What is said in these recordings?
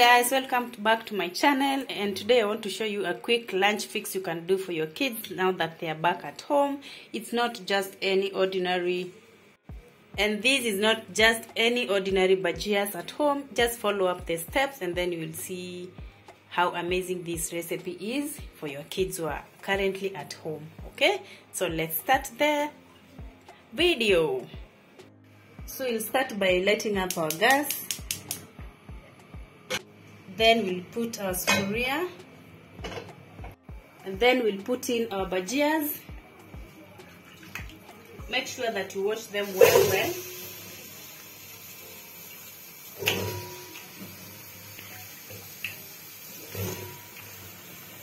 Guys, welcome back to my channel and today I want to show you a quick lunch fix you can do for your kids now that they are back at home. It's not just any ordinary and this is not just any ordinary bhajias at home. Just follow up the steps and then you will see how amazing this recipe is for your kids who are currently at home. Okay, so let's start the video. So we'll start by lighting up our gas then we'll put our sufuria and then we'll put in our bhajias make sure that you wash them well well.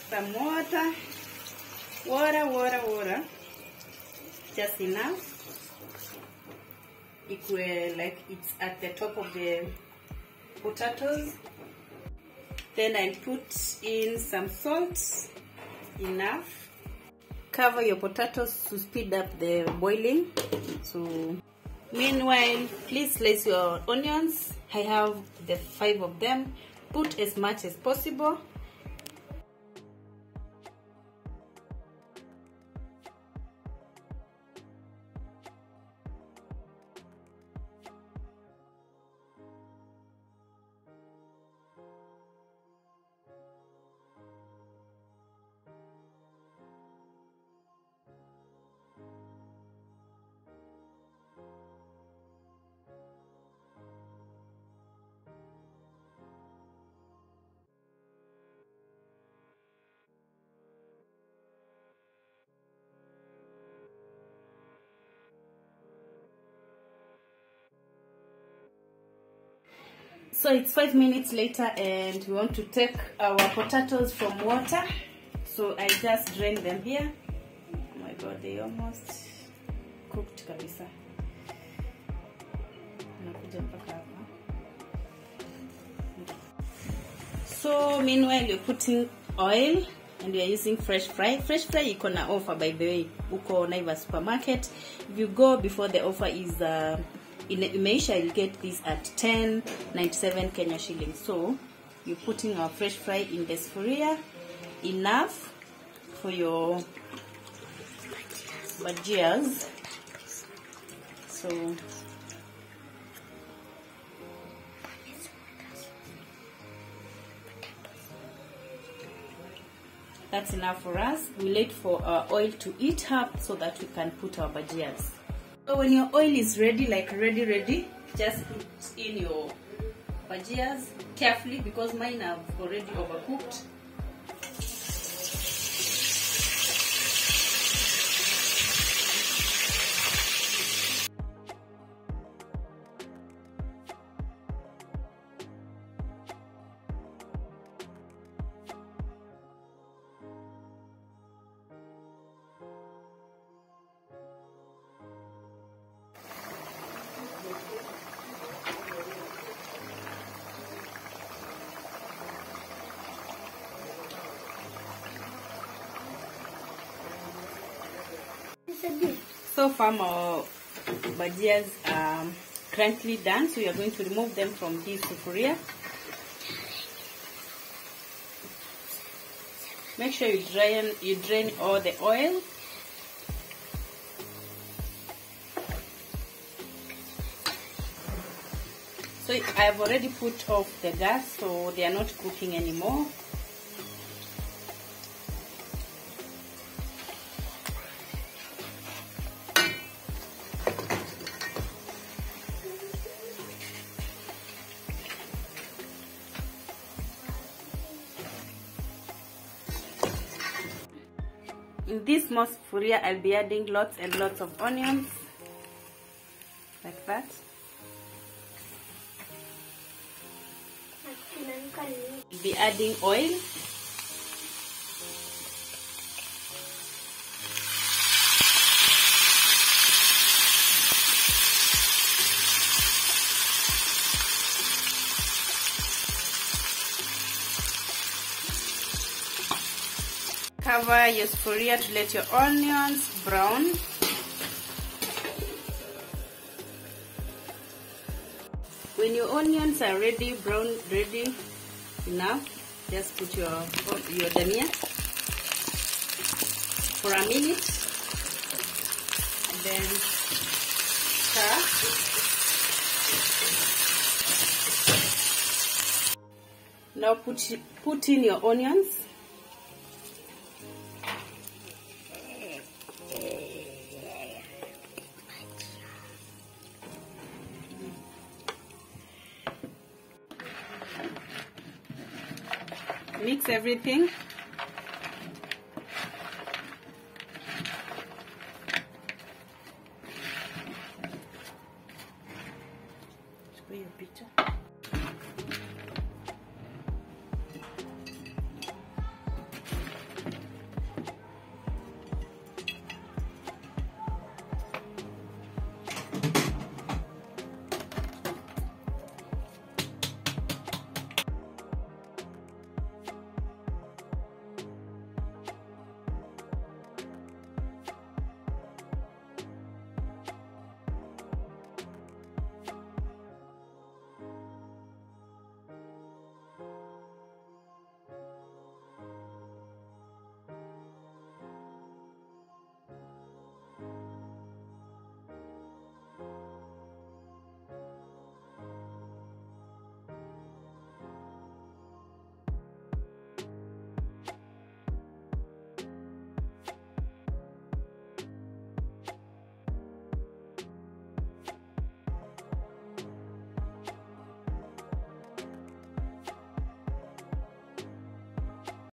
Some water. Water water water. Just enough. Equal like it's at the top of the potatoes then I put in some salt, enough. Cover your potatoes to speed up the boiling. So, meanwhile, please slice your onions. I have the five of them. Put as much as possible. So it's five minutes later and we want to take our potatoes from water. So I just drain them here. Oh my god, they almost cooked kabisa. So meanwhile you're putting oil and we are using fresh fry. Fresh fry iko na offer by the way. Uko Naiva supermarket. If you go before the offer is uh, in imeisha you'll get this at 10.97 Kenya shillings. So you're putting our Fresh Fri in the sufuria enough for your bhajias. So that's enough for us. We wait for our oil to heat up so that we can put our bhajias. So when your oil is ready, like ready, ready, just put in your bhajias carefully because mine have already overcooked. So far our bhajias are currently done, so we are going to remove them from this sufuria. Make sure you drain you drain all the oil. So I've already put off the gas, so they are not cooking anymore. In this small sufuria I'll be adding lots and lots of onions like that. Be adding oil cover your sufuria to let your onions brown. When your onions are ready brown ready enough just put your your dania for a minute. And then stir. Now put put in your onions mix everything Show your picture.